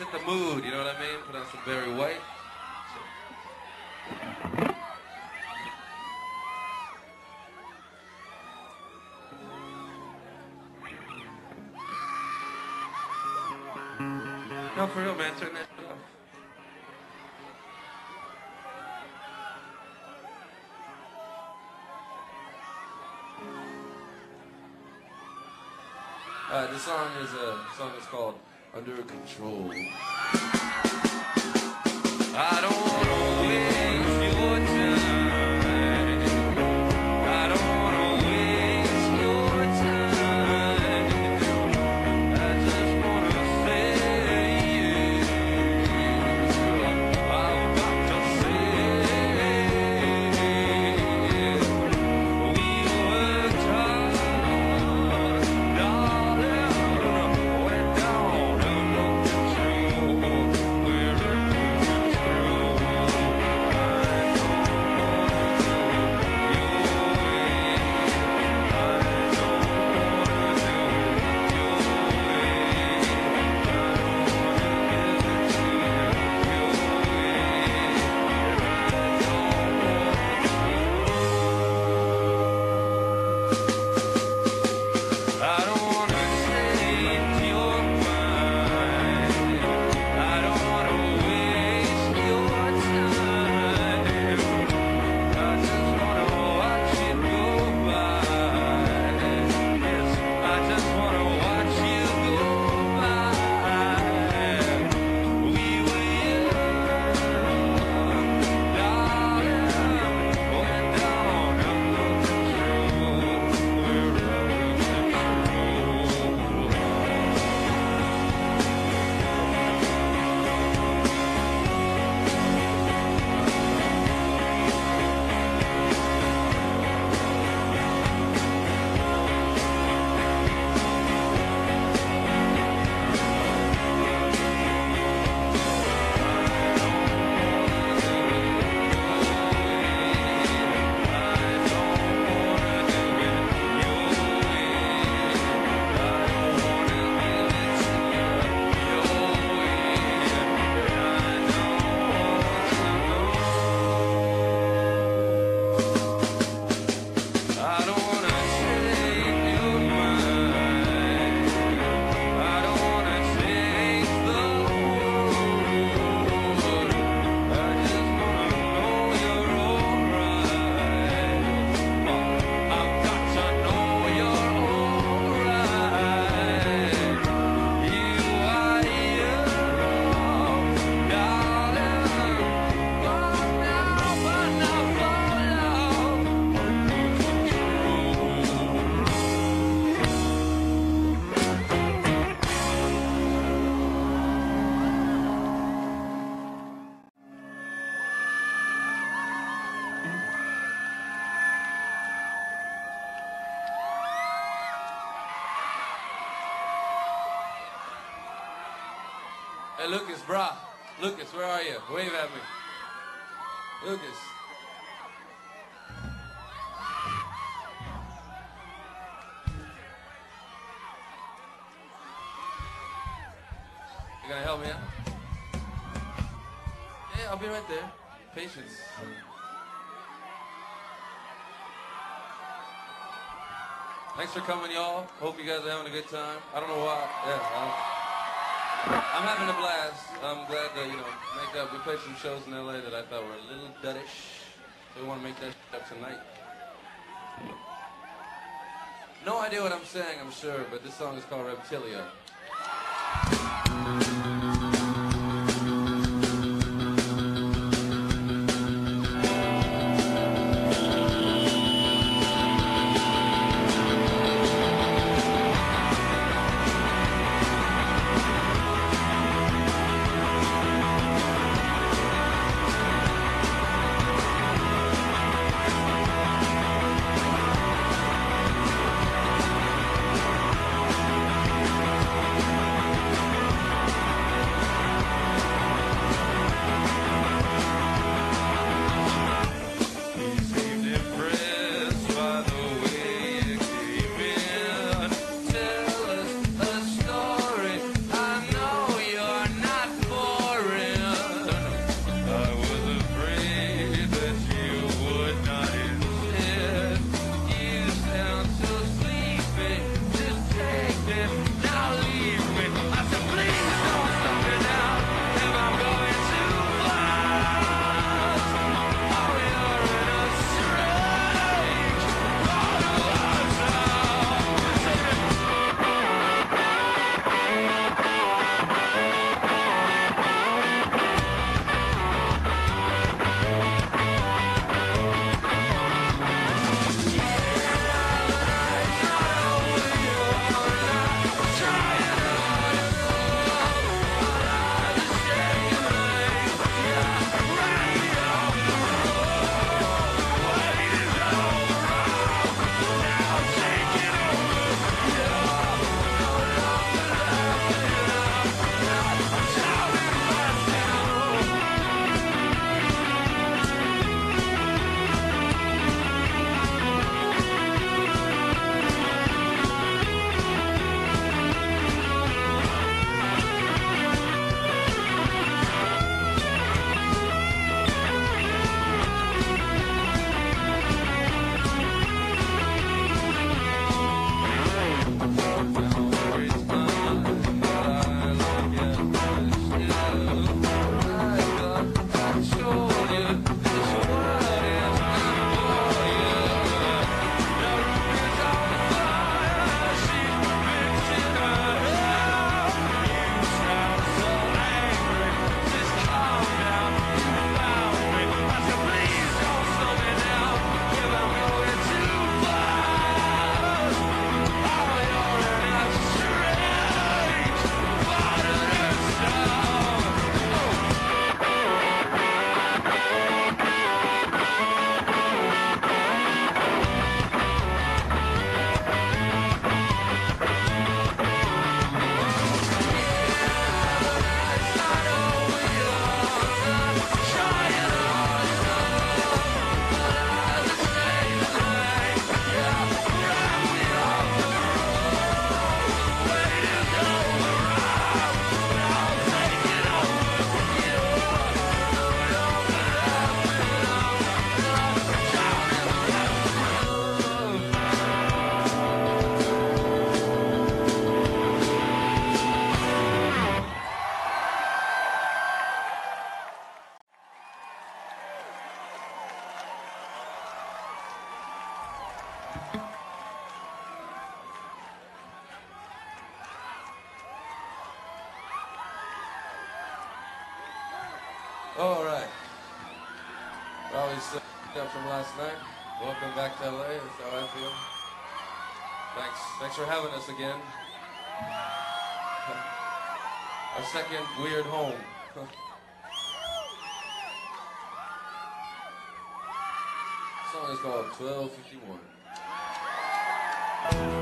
set the mood, you know what I mean? Put on some Barry White. No, for real, man. Turn that off. Uh, this song is a uh, song is called Under Control. I don't Lucas, brah. Lucas, where are you? Wave at me. Lucas. You gonna help me out? Yeah, I'll be right there. Patience. Thanks for coming, y'all. Hope you guys are having a good time. I don't know why. Yeah, I'm, having a blast. I'm glad to, you know, make up. We played some shows in LA that I thought were a little duddish. So we want to make that up tonight. No idea what I'm saying, I'm sure, but this song is called Reptilia. Last night. Welcome back to LA. That's how I feel. Thanks. Thanks for having us again. Our second weird home. song is called 1251.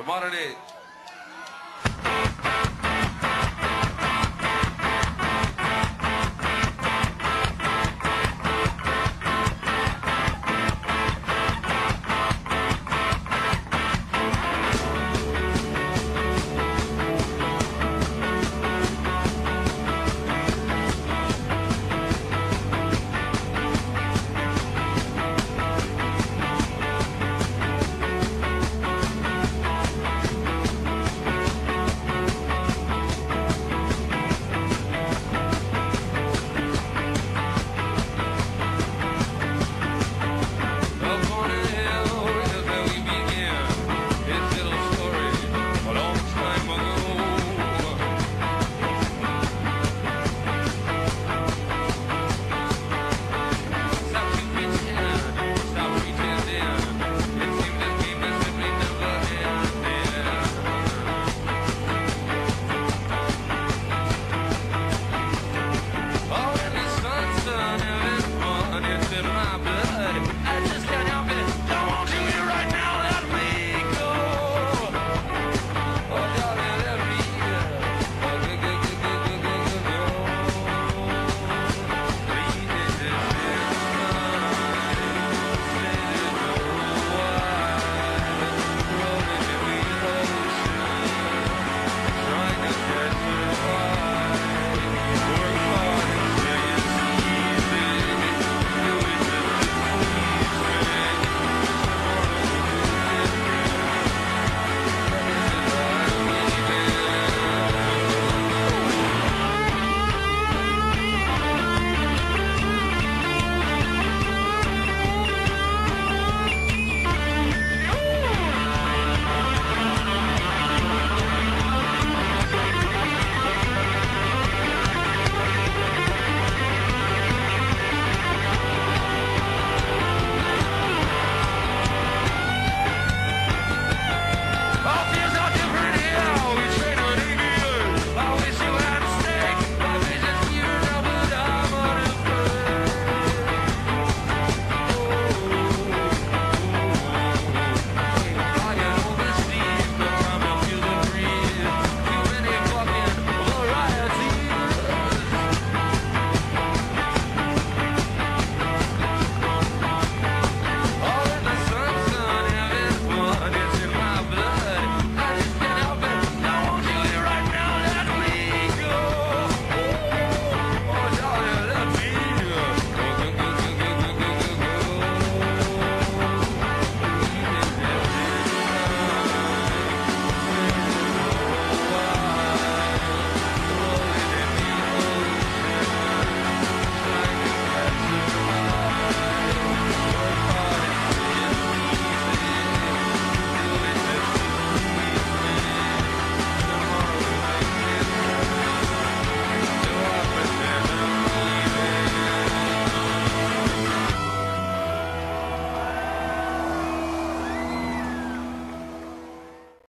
tomorrow day